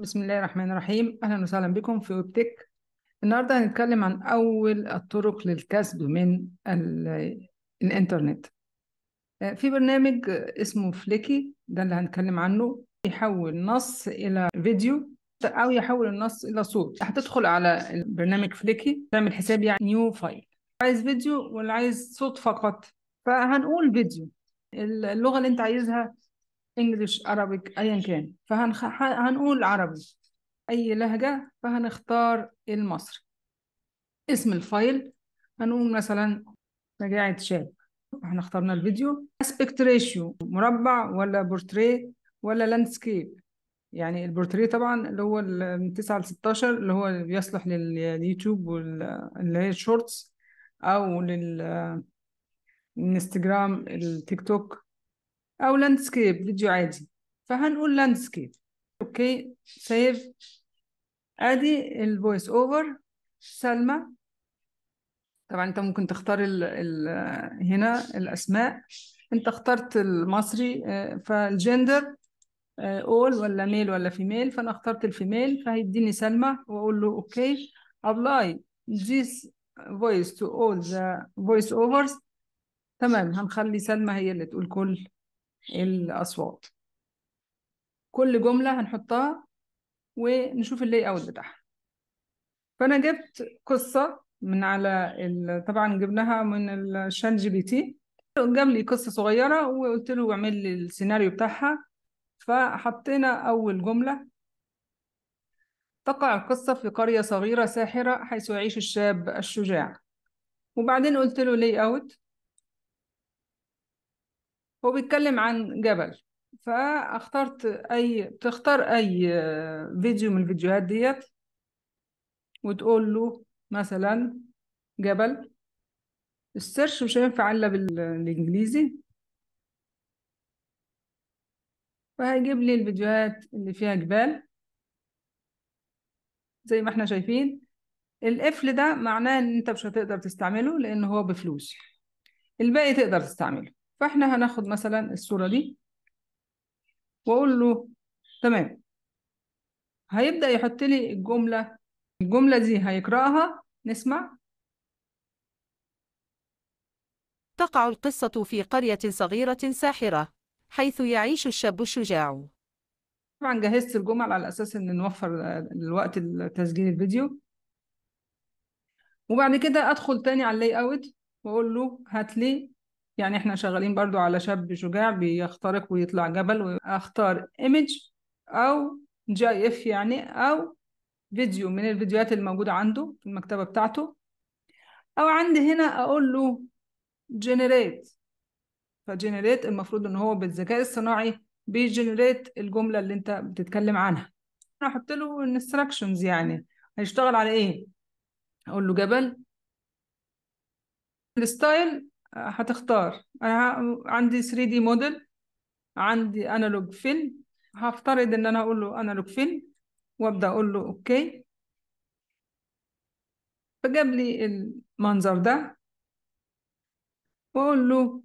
بسم الله الرحمن الرحيم. أهلا وسهلا بكم في ويبتك. النهاردة هنتكلم عن أول الطرق للكسب من ال- الإنترنت. آه، في برنامج اسمه فليكي ده اللي هنتكلم عنه. يحول نص إلى فيديو أو يحول النص إلى صوت. هتدخل على البرنامج فليكي تعمل حساب يعني new file عايز فيديو ولا عايز صوت فقط؟ فهنقول فيديو. اللغة اللي أنت عايزها English عربي ايا كان. فهنقول عربي أي لهجة فهنختار المصري. اسم ال file هنقول مثلا رجاعة شاب. إحنا اخترنا الفيديو. aspect ratio مربع ولا بورتريه ولا landscape يعني البورتريه طبعا اللي هو من 9 ل 16 اللي هو بيصلح لليوتيوب واللي هي ال shorts أو للانستجرام التيك توك. أو landscape فيديو عادي. فهنقول landscape okay؟ save. ادي ال voice over سلمى. طبعا أنت ممكن تختار ال ال هنا الأسماء. أنت اخترت المصري فال gender all ولا male ولا female فأنا اخترت ال female فهيديني سلمى وأقول له okay. apply this voice to all the voice overs. تمام. هنخلي سلمى هي اللي تقول كل. الأصوات. كل جملة هنحطها ونشوف ال layout بتاعها. فأنا جبت قصة من على ال... طبعا جبناها من الشات جي بي تي جاب لي قصة صغيرة وقلت له اعمل لي السيناريو بتاعها. فحطينا أول جملة. تقع القصة في قرية صغيرة ساحرة حيث يعيش الشاب الشجاع. وبعدين قلت له layout هو بيتكلم عن جبل. فاخترت أي تختار أي فيديو من الفيديوهات ديت وتقول له مثلا جبل. ال search مش هينفع إلا بالإنجليزي. فهيجيب لي الفيديوهات اللي فيها جبال. زي ما إحنا شايفين. القفل ده معناه إن أنت مش هتقدر تستعمله لأن هو بفلوس. الباقي تقدر تستعمله. فاحنا هناخد مثلا الصورة دي وأقول له تمام. هيبدأ يحط لي الجملة الجملة دي هيقرأها؟ نسمع. تقع القصة في قرية صغيرة ساحرة حيث يعيش الشاب الشجاع. طبعا جهزت الجمل على أساس إن نوفر الوقت تسجيل الفيديو. وبعد كده أدخل تاني على ال layout وأقول له هات لي يعني إحنا شغالين برضو على شاب شجاع بيخترق ويطلع جبل واختار image أو GIF يعني أو فيديو من الفيديوهات الموجودة عنده في المكتبة بتاعته. أو عندي هنا أقول له generate ف generate المفروض إن هو بالذكاء الصناعي بي generate الجملة اللي أنت بتتكلم عنها. أنا أحط له instructions يعني. هيشتغل على إيه؟ أقول له جبل ال style هتختار أنا عندي 3 دي موديل عندي analog film هفترض إن أنا أقول له analog film وأبدأ أقول له okay. فجاب لي المنظر ده. وأقول له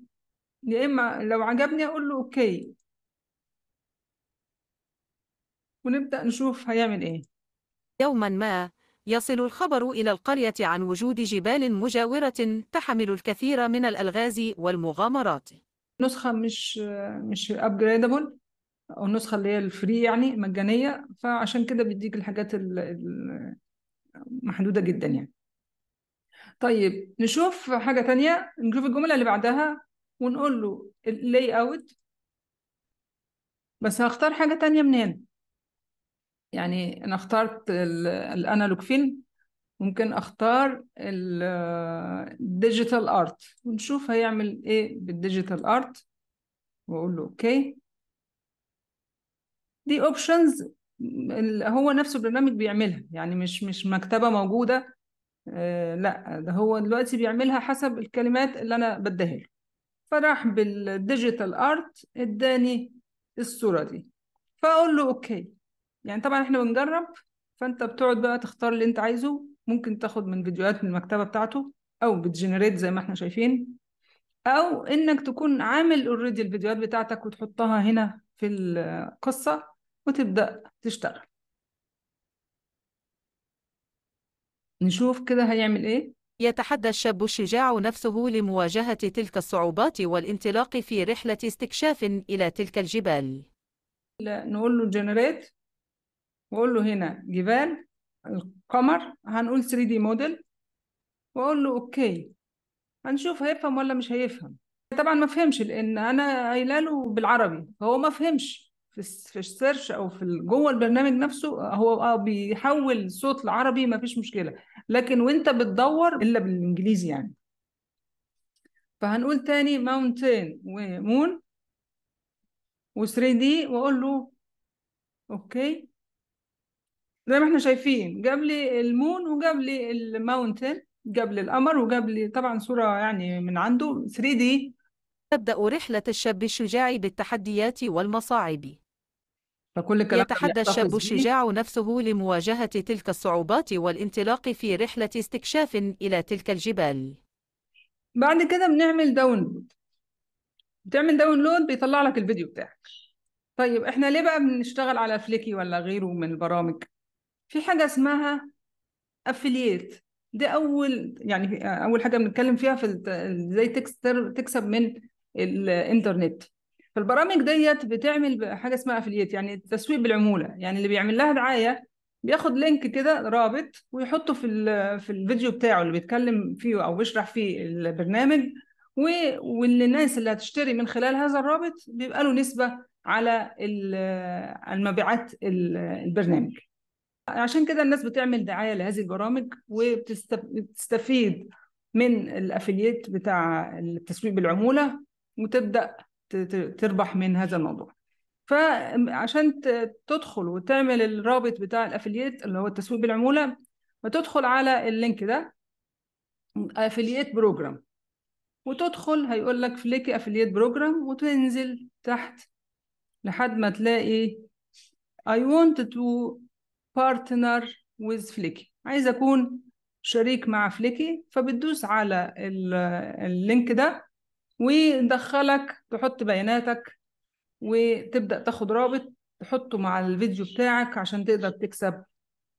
يا إما لو عجبني أقول له okay. ونبدأ نشوف هيعمل إيه. يوما ما يصل الخبر إلى القرية عن وجود جبال مجاورة تحمل الكثير من الألغاز والمغامرات. نسخة مش مش upgradable أو النسخة اللي هي ال free يعني مجانية. فعشان كده بيديك الحاجات المحدودة جدا يعني. طيب نشوف حاجة تانية. نشوف الجملة اللي بعدها ونقول له ال layout بس هختار حاجة تانية من هنا يعني أنا اخترت ال analog film ممكن أختار ال digital art ونشوف هيعمل إيه بال digital art وأقول له okay. دي options هو نفسه البرنامج بيعملها. يعني مش مش مكتبة موجودة. آه لا ده هو دلوقتي بيعملها حسب الكلمات اللي أنا بديها له. فراح بال digital art اداني الصورة دي. فأقول له okay. يعني طبعا إحنا بنجرب فأنت بتقعد بقى تختار اللي أنت عايزه. ممكن تاخد من فيديوهات من المكتبة بتاعته أو بت generate زي ما إحنا شايفين. أو إنك تكون عامل already الفيديوهات بتاعتك وتحطها هنا في القصة وتبدأ تشتغل. نشوف كده هيعمل إيه. يتحدى الشاب الشجاع نفسه لمواجهة تلك الصعوبات والانطلاق في رحلة استكشاف إلى تلك الجبال. نقول له generate وأقول له هنا جبال القمر هنقول 3 D model وأقول له okay هنشوف هيفهم ولا مش هيفهم. طبعا ما فهمش لأن أنا قايلة له بالعربي. فهو ما فهمش في في ال search أو في جوه البرنامج نفسه هو آه بيحول صوت لعربي ما فيش مشكلة. لكن وأنت بتدور إلا بالإنجليزي يعني. فهنقول تاني mountain و moon و3 D وأقول له okay زي ما إحنا شايفين جاب لي ال moon وجاب لي ال mountain جاب لي القمر وجاب لي طبعا صورة يعني من عنده 3 D تبدأ رحلة الشاب الشجاع بالتحديات والمصاعب. فكل الكلام يتحدى الشاب. الشجاع نفسه لمواجهة تلك الصعوبات والانطلاق في رحلة استكشاف إلى تلك الجبال. بعد كده بنعمل download بتعمل download بيطلع لك الفيديو بتاعك طيب إحنا ليه بقى بنشتغل على Fliki ولا غيره من البرامج في حاجة اسمها affiliate دي أول يعني أول حاجة بنتكلم فيها في إزاي تكسب من الإنترنت. فالبرامج ديت بتعمل حاجة اسمها affiliate يعني التسويق بالعمولة. يعني اللي بيعمل لها دعاية بياخد link كده رابط ويحطه في في الفيديو بتاعه اللي بيتكلم فيه أو بيشرح فيه البرنامج. و- واللي الناس اللي هتشتري من خلال هذا الرابط بيبقى له نسبة على ال- المبيعات ال- البرنامج. عشان كده الناس بتعمل دعاية لهذه البرامج وبتستفيد من ال affiliate بتاع التسويق ت- ت- تربح من هذا الموضوع. فعشان تدخل وتعمل الرابط بتاع ال affiliate اللي هو التسويق بالعمولة وتدخل على ال link ده affiliate program. وتدخل هيقول لك Fliki affiliate program وتنزل تحت لحد ما تلاقي I want to partner with فليكي عايز أكون شريك مع فليكي فبتدوس على ال- اللينك ده ويدخلك تحط بياناتك وتبدأ تاخد رابط تحطه مع الفيديو بتاعك عشان تقدر تكسب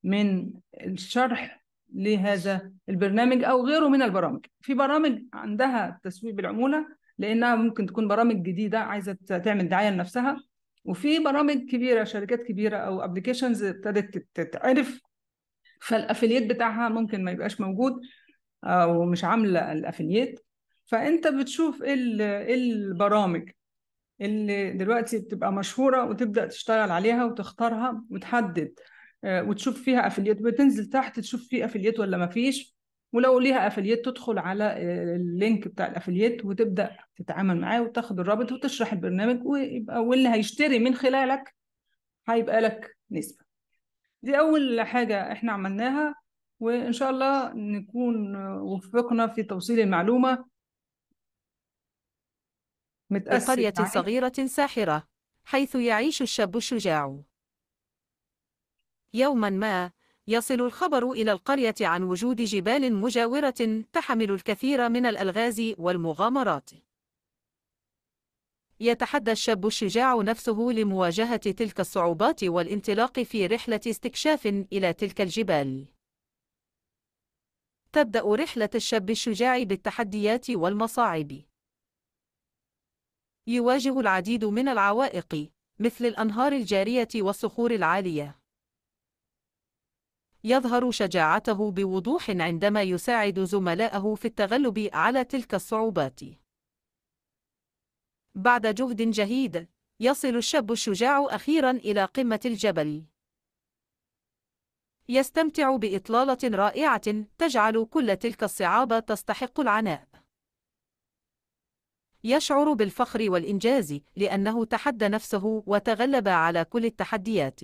من الشرح لهذا البرنامج أو غيره من البرامج. في برامج عندها تسويق بالعمولة لأنها ممكن تكون برامج جديدة عايزة تعمل دعاية لنفسها. وفي برامج كبيرة شركات كبيرة أو applications ابتدت تتعرف فال affiliate بتاعها ممكن ما يبقاش موجود أو مش عاملة ال affiliate فأنت بتشوف إيه إيه البرامج اللي دلوقتي بتبقى مشهورة وتبدأ تشتغل عليها وتختارها وتحدد آه، وتشوف فيها affiliate بتنزل تحت تشوف في affiliate ولا ما فيش. ولو ليها affiliate تدخل على آه، ال link بتاع ال affiliate وتبدأ تتعامل معاه وتاخد الرابط وتشرح البرنامج ويبقى واللي هيشتري من خلالك هيبقى لك نسبة. دي أول حاجة إحنا عملناها وإن شاء الله نكون وفقنا في توصيل متأسف قرية صغيرة ساحرة حيث يعيش الشاب الشجاع. يوما ما يصل الخبر إلى القرية عن وجود جبال مجاورة تحمل الكثير من الألغاز والمغامرات. يتحدى الشاب الشجاع نفسه لمواجهة تلك الصعوبات والانطلاق في رحلة استكشاف إلى تلك الجبال. تبدأ رحلة الشاب الشجاع بالتحديات والمصاعب. يواجه العديد من العوائق مثل الأنهار الجارية والصخور العالية. يظهر شجاعته بوضوح عندما يساعد زملائه في التغلب على تلك الصعوبات. بعد جهد جهيد يصل الشاب الشجاع أخيرا إلى قمة الجبل. يستمتع بإطلالة رائعة تجعل كل تلك الصعاب تستحق العناء. يشعر بالفخر والإنجاز لأنه تحدى نفسه وتغلب على كل التحديات.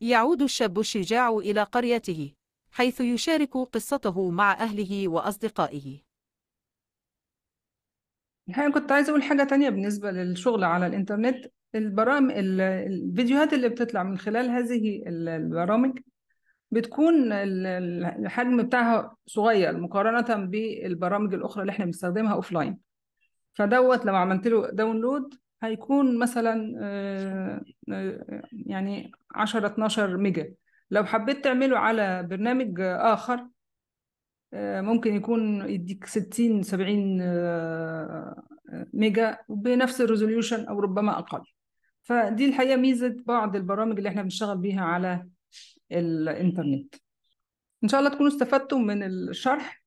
يعود الشاب الشجاع إلى قريته حيث يشارك قصته مع أهله وأصدقائه. الحقيقة كنت عايزة أقول حاجة تانية بالنسبة للشغل على الإنترنت. البرامج الفيديوهات اللي بتطلع من خلال هذه البرامج بتكون ال- ال- الحجم بتاعها صغير مقارنة بالبرامج الأخرى اللي إحنا بنستخدمها offline فدوت لو عملت له download هيكون مثلا آه، آه، يعني 10 12 mega. لو حبيت تعمله على برنامج آخر آه، ممكن يكون يديك 60 70 آه، mega بنفس ال resolution أو ربما أقل. فدي الحقيقة ميزة بعض البرامج اللي إحنا بنشتغل بيها على الإنترنت. إن شاء الله تكونوا استفدتم من الشرح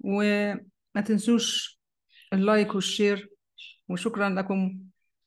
وما تنسوش ال like وال share وشكرا لكم.